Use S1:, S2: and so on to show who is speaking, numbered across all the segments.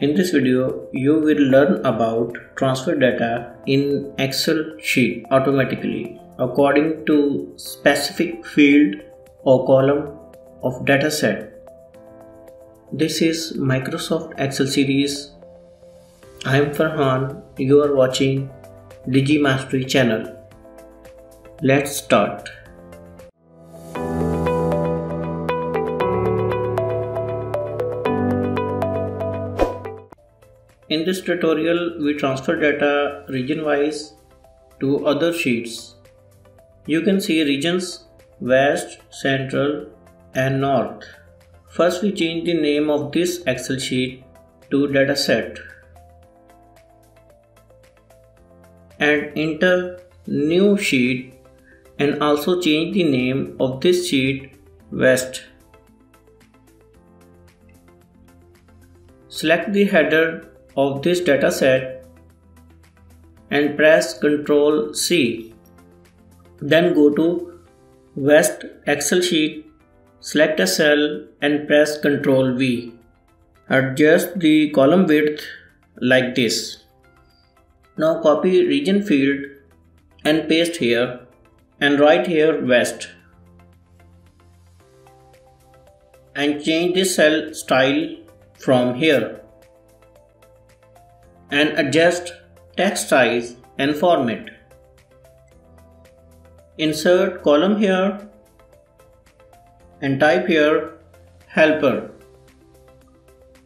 S1: In this video, you will learn about transfer data in Excel sheet automatically according to specific field or column of dataset. This is Microsoft Excel series. I am Farhan. You are watching DigiMastery channel. Let's start. In this tutorial, we transfer data region-wise to other sheets. You can see regions West, Central and North. First we change the name of this Excel sheet to dataset and enter new sheet and also change the name of this sheet West. Select the header of this dataset and press Ctrl C. Then go to West Excel sheet, select a cell and press Ctrl V. Adjust the column width like this. Now copy region field and paste here and write here West. And change the cell style from here and adjust text size and format. Insert column here and type here helper.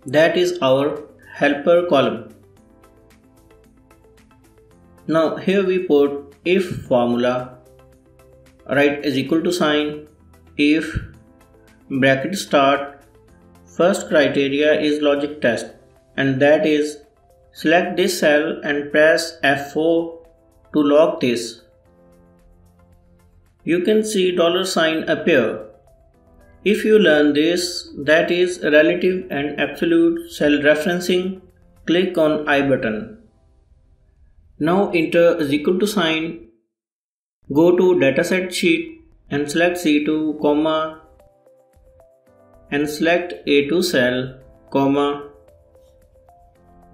S1: That is our helper column. Now here we put if formula write is equal to sign if bracket start first criteria is logic test and that is Select this cell and press F4 to lock this. You can see dollar sign appear. If you learn this, that is relative and absolute cell referencing, click on I button. Now enter is equal to sign, go to dataset sheet and select C2, comma and select A2 cell, comma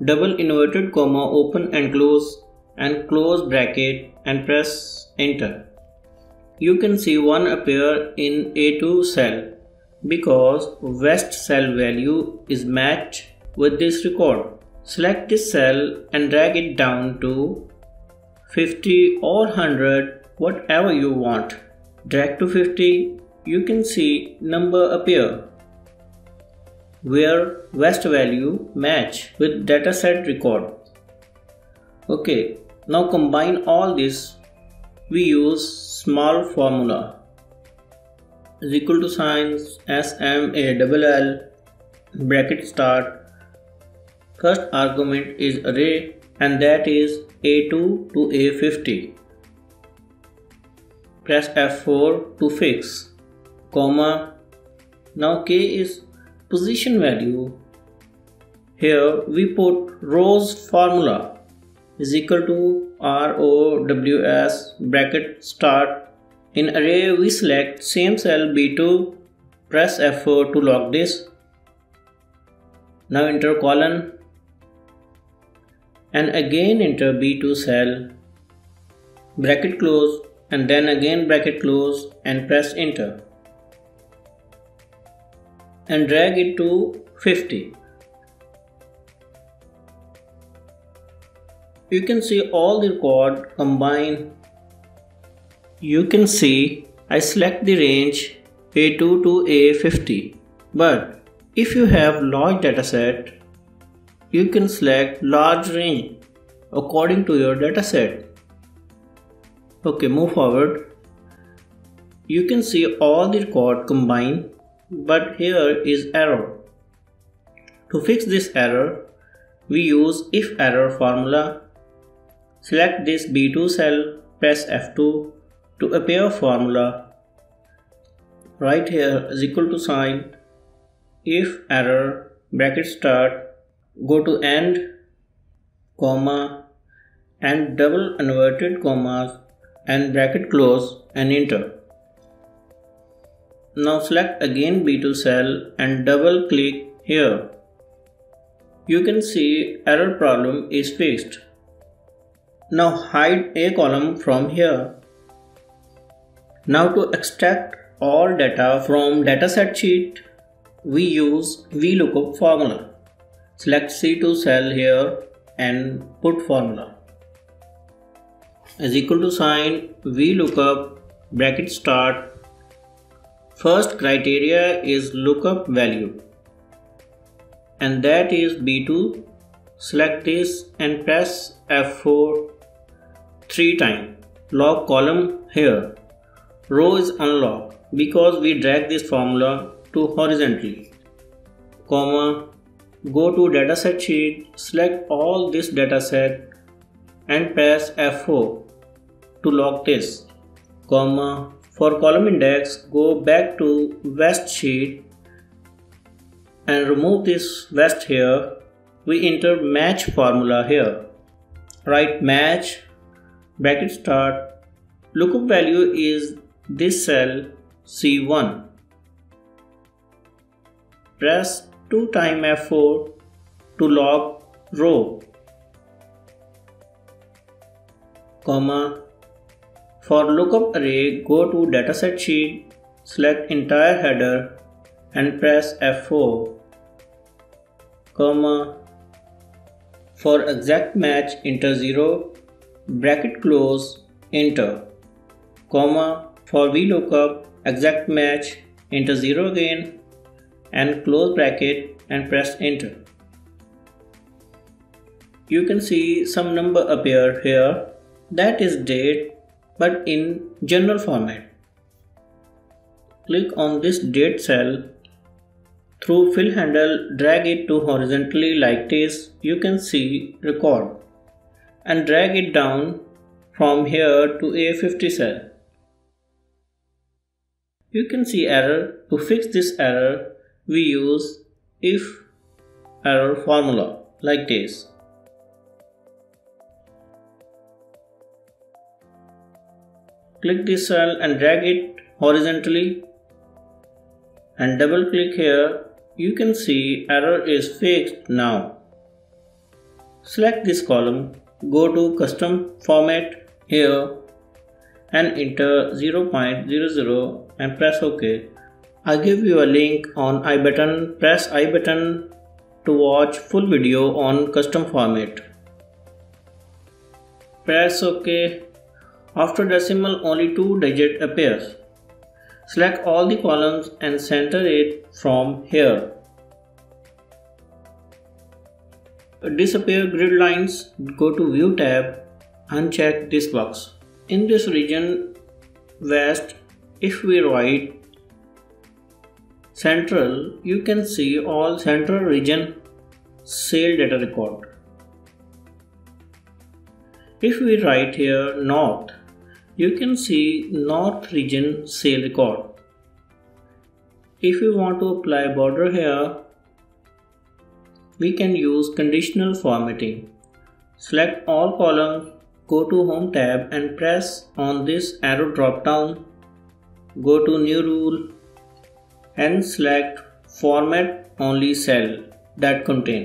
S1: double inverted comma open and close and close bracket and press enter. You can see one appear in A2 cell because west cell value is matched with this record. Select this cell and drag it down to 50 or 100 whatever you want. Drag to 50 you can see number appear where west value match with dataset record. Okay, now combine all this. We use small formula is equal to signs S M A double L bracket start. First argument is array and that is A2 to A50. Press F4 to fix, comma. Now K is position value. Here we put rows formula is equal to rows bracket start. In array we select same cell b2 press f4 to lock this. Now enter colon. And again enter b2 cell. Bracket close and then again bracket close and press enter and drag it to 50. You can see all the record combined. You can see I select the range A2 to A50 but if you have large dataset you can select large range according to your dataset. Okay move forward. You can see all the record combine but here is error. To fix this error, we use if error formula. Select this B2 cell, press F2 to appear formula. Write here is equal to sign if error bracket start go to end comma and double inverted commas and bracket close and enter. Now select again B2 cell and double click here. You can see error problem is fixed. Now hide a column from here. Now to extract all data from dataset sheet, we use VLOOKUP formula. Select C2 cell here and put formula. Is equal to sign VLOOKUP bracket start. First criteria is lookup value and that is B2. Select this and press F4 3 times. Lock column here. Row is unlocked because we drag this formula to horizontally. Comma. Go to dataset sheet, select all this dataset and press F4 to lock this. Comma. For column index, go back to west sheet and remove this west here. We enter match formula here. Write match bracket start lookup value is this cell C1. Press 2 time F4 to log row. Comma. For lookup array, go to dataset sheet, select entire header and press F4. Comma. For exact match, enter 0, bracket close, enter. Comma. For VLOOKUP, exact match, enter 0 again and close bracket and press enter. You can see some number appear here that is date but in general format. Click on this date cell. Through fill handle drag it to horizontally like this you can see record and drag it down from here to A50 cell. You can see error. To fix this error, we use if error formula like this. Click this cell and drag it horizontally and double click here. You can see error is fixed now. Select this column, go to custom format here and enter 0.00 and press OK. I give you a link on I button. Press I button to watch full video on custom format. Press OK. After decimal only two digit appears. Select all the columns and center it from here. Disappear grid lines, go to view tab, uncheck this box. In this region west if we write central, you can see all central region sale data record. If we write here north, you can see north region sale record. If you want to apply border here, we can use conditional formatting. Select all columns, go to home tab and press on this arrow drop down go to new rule and select format only cell that contain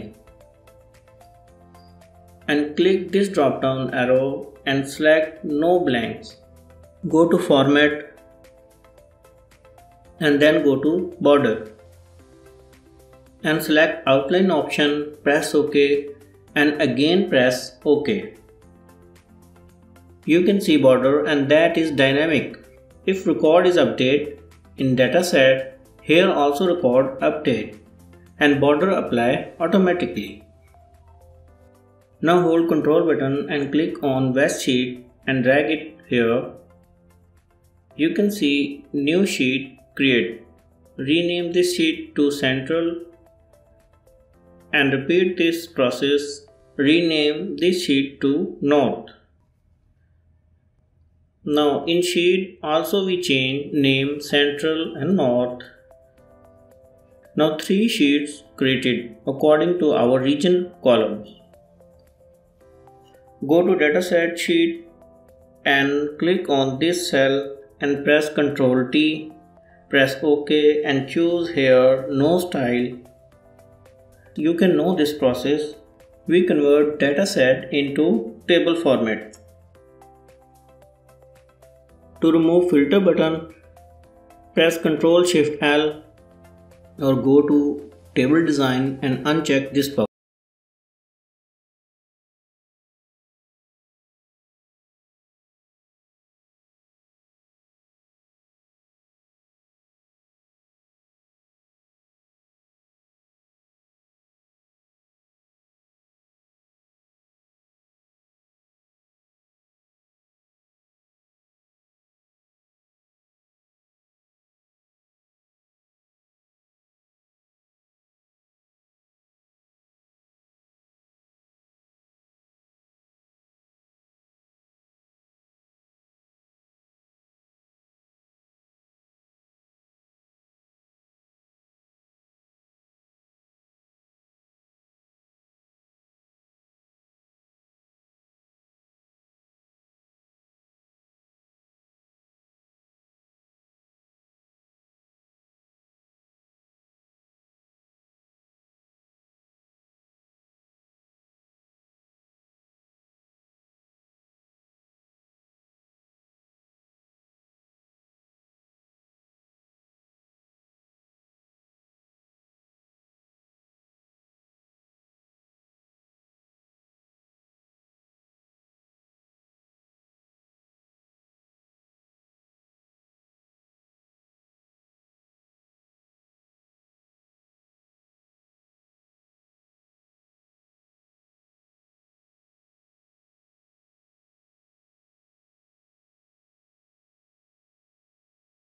S1: and click this drop down arrow and select no blanks go to format and then go to border and select outline option press ok and again press ok you can see border and that is dynamic if record is update in dataset, here also record update and border apply automatically. Now hold control button and click on west sheet and drag it here. You can see new sheet create. Rename this sheet to central and repeat this process. Rename this sheet to north. Now in sheet also we change name central and north. Now three sheets created according to our region columns. Go to dataset sheet and click on this cell and press Ctrl T. Press OK and choose here no style. you can know this process, we convert dataset into table format. To remove filter button, press Ctrl Shift L or go to table design and uncheck this box.